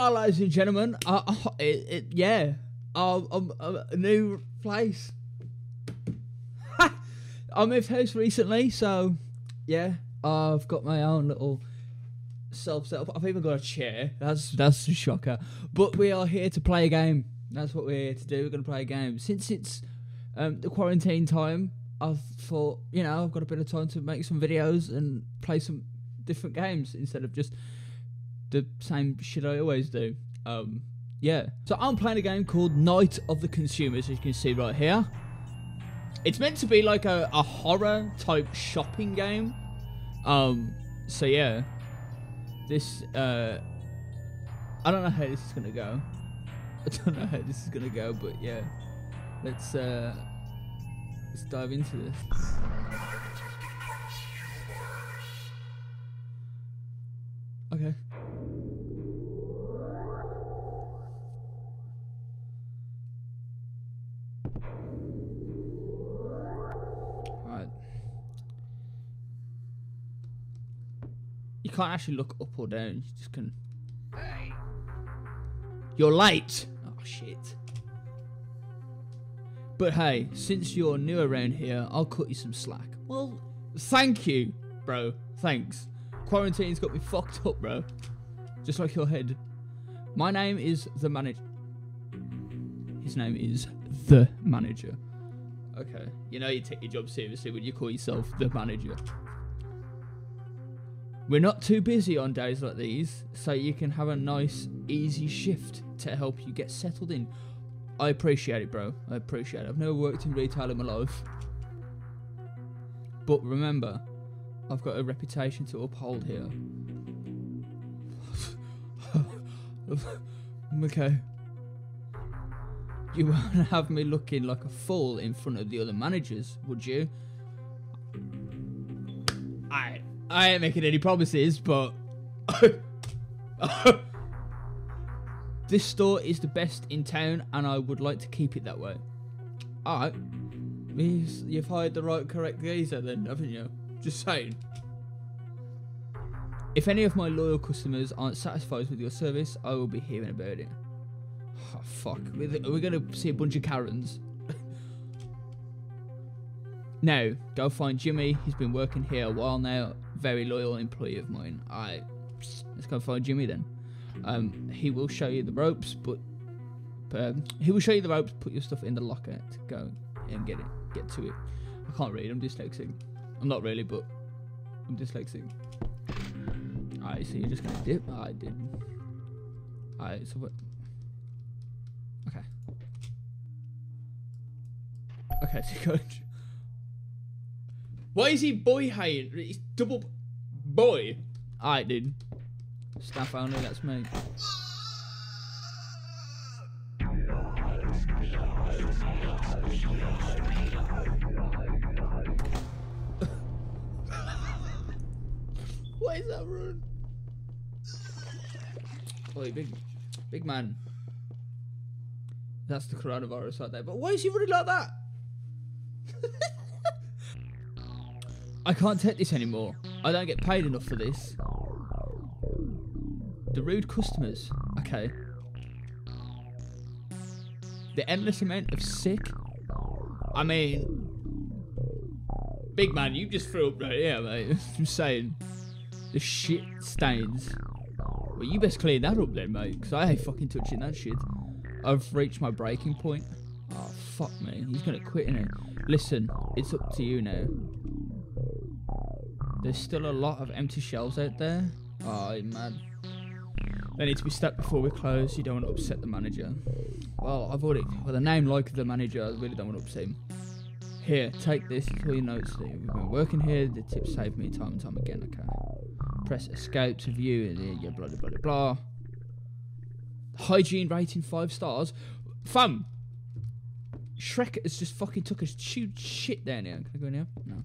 Hello, ladies and gentlemen. Uh, uh, it, it, yeah, um, uh, a new place. I moved house recently, so yeah, I've got my own little self set up. I've even got a chair. That's that's a shocker. But we are here to play a game. That's what we're here to do. We're to play a game. Since it's um, the quarantine time, I've thought you know I've got a bit of time to make some videos and play some different games instead of just the same shit I always do. Um, yeah. So I'm playing a game called Night of the Consumers, as you can see right here. It's meant to be like a, a horror type shopping game. Um, so yeah. This, uh, I don't know how this is gonna go. I don't know how this is gonna go, but yeah. Let's, uh, let's dive into this. Okay. Right. You can't actually look up or down. You just can. Hey. You're late. Oh shit. But hey, since you're new around here, I'll cut you some slack. Well, thank you, bro. Thanks. Quarantine's got me fucked up, bro. Just like your head. My name is the manager. His name is the manager. Okay. You know you take your job seriously when you call yourself the manager. We're not too busy on days like these, so you can have a nice, easy shift to help you get settled in. I appreciate it, bro. I appreciate it. I've never worked in retail in my life. But remember, I've got a reputation to uphold here. okay. You won't have me looking like a fool in front of the other managers, would you? I I ain't making any promises, but this store is the best in town, and I would like to keep it that way. All right, means you've hired the right correct geezer, then, haven't you? Just saying. If any of my loyal customers aren't satisfied with your service, I will be hearing about it. Oh, fuck. We're, we're going to see a bunch of Karens. now, go find Jimmy. He's been working here a while now. Very loyal employee of mine. Alright, let's go find Jimmy then. Um, he will show you the ropes, but um, he will show you the ropes. Put your stuff in the locker to go and get it, get to it. I can't read. I'm dyslexic. I'm not really, but I'm dyslexic. Alright, so you're just gonna dip? Oh, I did. Alright, so what? Okay. Okay, so go. Why is he boy hating? He's double boy. Alright, dude. Staff only, that's me. Why is that run? Big, big man. That's the coronavirus right there. But why is he running like that? I can't take this anymore. I don't get paid enough for this. The rude customers. Okay. The endless amount of sick. I mean, big man, you just threw up right here, mate. I'm saying. The shit stains. Well, you best clean that up then, mate, because I ain't fucking touching that shit. I've reached my breaking point. Oh, fuck me. He's going to quit in it. Listen, it's up to you now. There's still a lot of empty shells out there. Oh, man. They need to be stepped before we close. You don't want to upset the manager. Well, I've already... With a name like the manager, I really don't want to upset him. Here, take this for your notes. We've been working here. The tips saved me time and time again. Okay. Press escape to view and yeah, blah blah blah blah. Hygiene rating five stars. Fam, Shrek has just fucking took a huge shit down here. Can I go in here? No.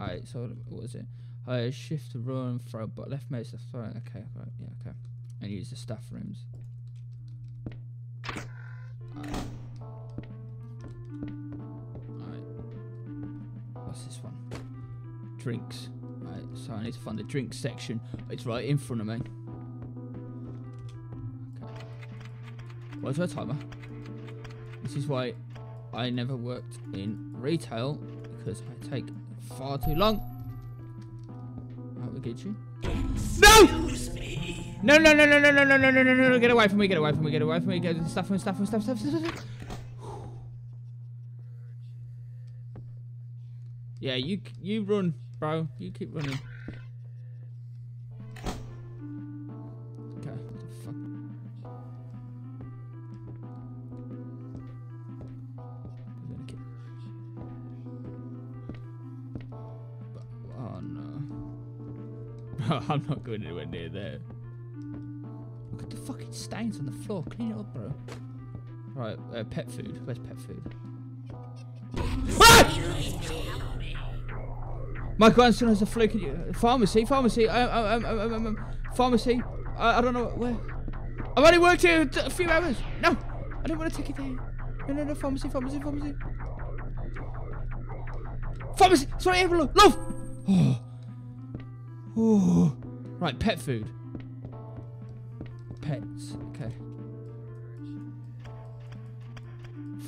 Alright, so what was it? Uh, shift to run, throw, but left mouse throw. Okay, right, yeah, okay. And use the staff rooms. Alright. Alright. What's this one? Drinks. Right, so I need to find the drink section. It's right in front of me. What's our timer? This is why I never worked in retail because I take far too long. Right, we get you. No! No, no, no, no, no, no, no, no, no, no, no, get away from me, get away from me, get away from me, get stuff from stuff from stuff, stuff, stuff, stuff. Yeah, you you run, bro. You keep running. Okay, fuck? Oh no. I'm not going anywhere near there. Look at the fucking stains on the floor. Clean it up, bro. Right, uh, pet food. Where's pet food? Ah! My grandson has a fluke. Pharmacy, pharmacy, uh, um, um, um, um, um, pharmacy. I, I don't know where. I've only worked here a few hours. No, I don't want to take it there. No, no, no, pharmacy, pharmacy, pharmacy. Pharmacy. Sorry, everyone. Love. Oh. Oh. Right, pet food. Pets. Okay.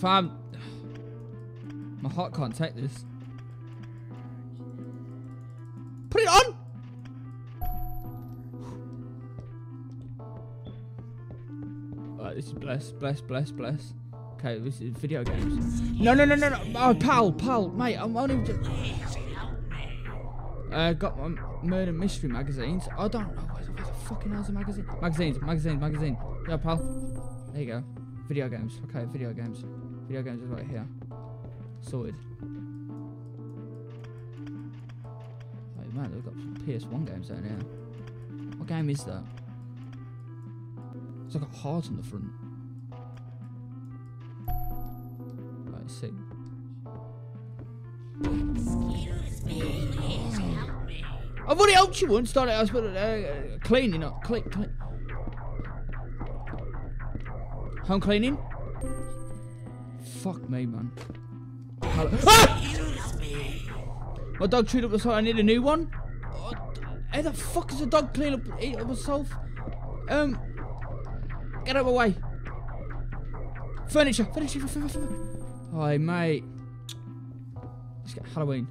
Fam. My heart can't take this. Put it on! Alright, this is bless, bless, bless, bless. Okay, this is video games. No, no, no, no, no. Oh, pal, pal, mate, I'm only just... Uh, got my murder mystery magazines. I don't know. Where, where the fucking hell's the magazine? Magazines, magazines, magazine. Yeah, pal. There you go. Video games. Okay, video games. Video games is right here. Sorted. Man, they've got some PS1 games down here. What game is that? It's like a heart on the front. Right, see. I've already helped you once, started I was uh, cleaning up, clean, clean. Home cleaning? Fuck me, man. Hello. Ah! My dog chewed up the side. I need a new one. Oh, how the fuck does a dog clean up eat up itself? Um, get out of my way. Furniture, furniture, furniture. furniture. Hi, mate. Let's get Halloween.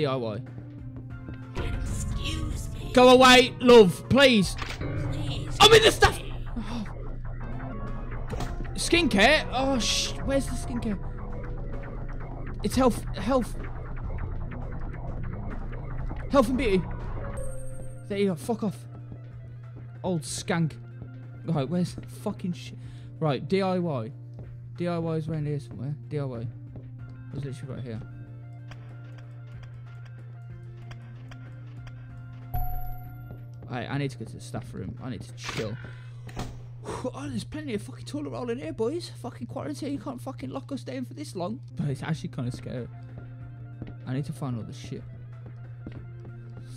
DIY. Go away, love, please. I'm in the stuff. Oh. Skincare? Oh, sh where's the skincare? It's health, health, health and beauty. There you go. Fuck off, old skank. Right, where's the fucking shit? Right, DIY. DIY is around here somewhere. DIY. It's literally right here. I, I need to go to the staff room. I need to chill. Oh, there's plenty of fucking toilet roll in here, boys. Fucking quarantine. You can't fucking lock us down for this long. But it's actually kind of scary. I need to find all the shit.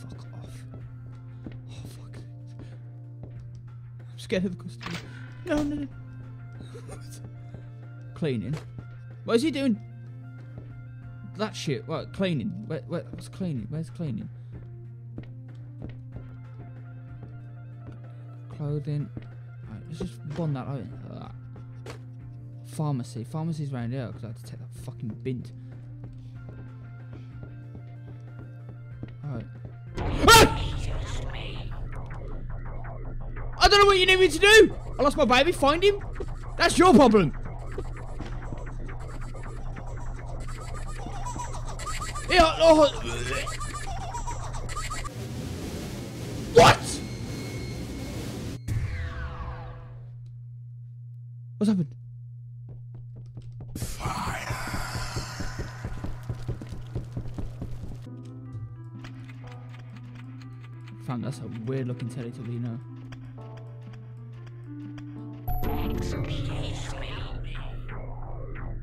Fuck off. Oh, fuck. I'm scared of the customer. No, no, no. cleaning. What is he doing? That shit. What? Cleaning. Where, where, what's cleaning? Where's cleaning? Clothing. Right, let's just bond that out. like. Pharmacy. Pharmacy's round here because I had to take that fucking bint. Alright. Ah! I don't know what you need me to do! I lost my baby, find him! That's your problem! Yeah, oh. What? What's happened? Fam, that's a weird looking Teletubby, you know.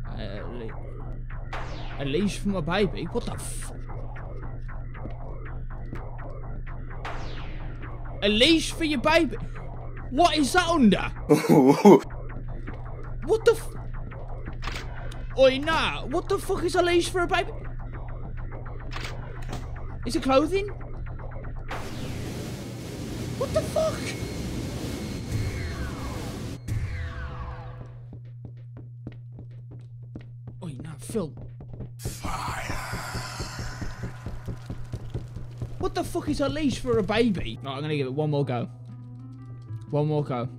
Uh, a leash from a baby? What the f- A leash for your baby? What is that under? Oi, nah. What the fuck is a leash for a baby? Is it clothing? What the fuck? Oi, nah, Phil. Fire. What the fuck is a leash for a baby? Right, I'm gonna give it one more go. One more go.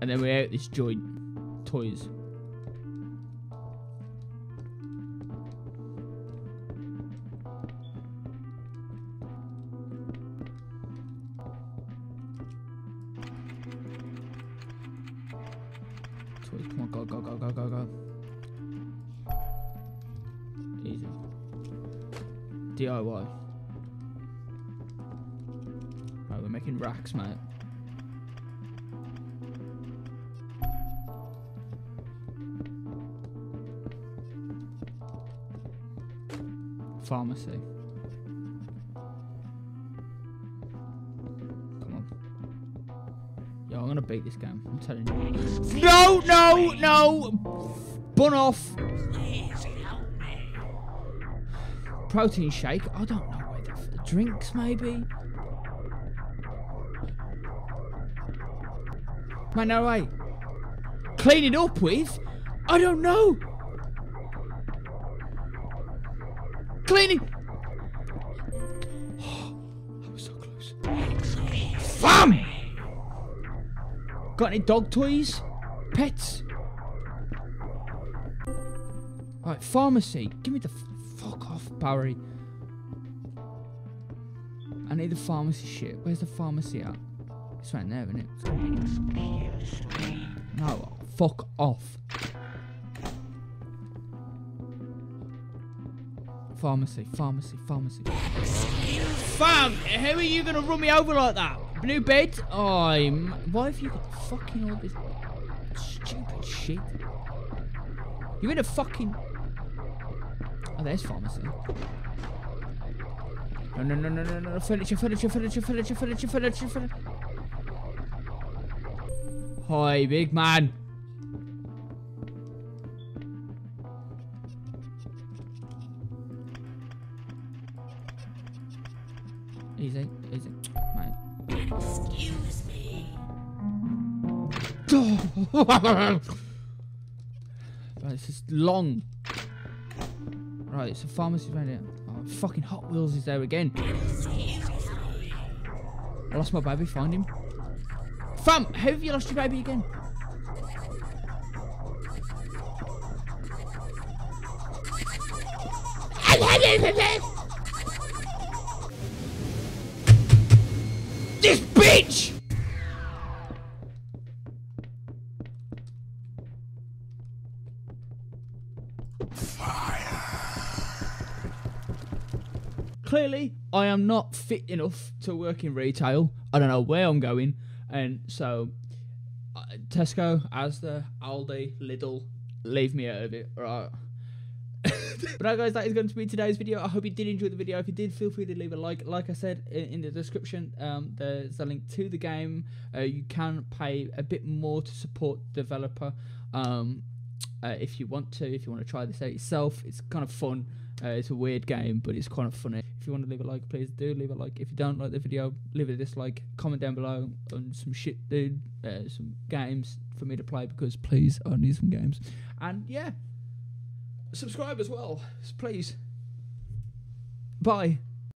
And then we're out this joint. Toys. Go, go, go, go, go, go. Easy. DIY. Right, we're making racks, mate. Pharmacy. On. Yo, I'm gonna beat this game. I'm telling you. No, no, no! Bun off! Protein shake? I don't know where the, the drinks, maybe? Man, no way. Clean it up with? I don't know. Cleaning. I was so close. Fam! Got any dog toys? Pets? Alright, pharmacy. Give me the fuck off, Barry. I need the pharmacy shit. Where's the pharmacy at? It's right there, isn't it? No, fuck off. Pharmacy, pharmacy, pharmacy. Fam, how are you gonna run me over like that? New bed? Oh, I'm- why have you got fucking all this stupid shit? You in a fucking. Oh, there's pharmacy. No, no, no, no, no, no, furniture, furniture, furniture, furniture, furniture, furniture, furniture. Hi, big man. This is long. Right, it's a pharmacy right here. Oh, fucking Hot Wheels is there again. I lost my baby, find him. Fam, how have you lost your baby again? This Clearly, I am not fit enough to work in retail. I don't know where I'm going, and so uh, Tesco, Asda, Aldi, Lidl, leave me out of it, right? but now, guys, that is going to be today's video. I hope you did enjoy the video. If you did, feel free to leave a like. Like I said in, in the description, um, there's a link to the game. Uh, you can pay a bit more to support the developer um, uh, if you want to. If you want to try this out yourself, it's kind of fun. Uh, it's a weird game, but it's kind of funny. If you want to leave a like, please do leave a like. If you don't like the video, leave a dislike. Comment down below on some shit, dude. Uh, some games for me to play because please, I need some games. And yeah, subscribe as well, please. Bye.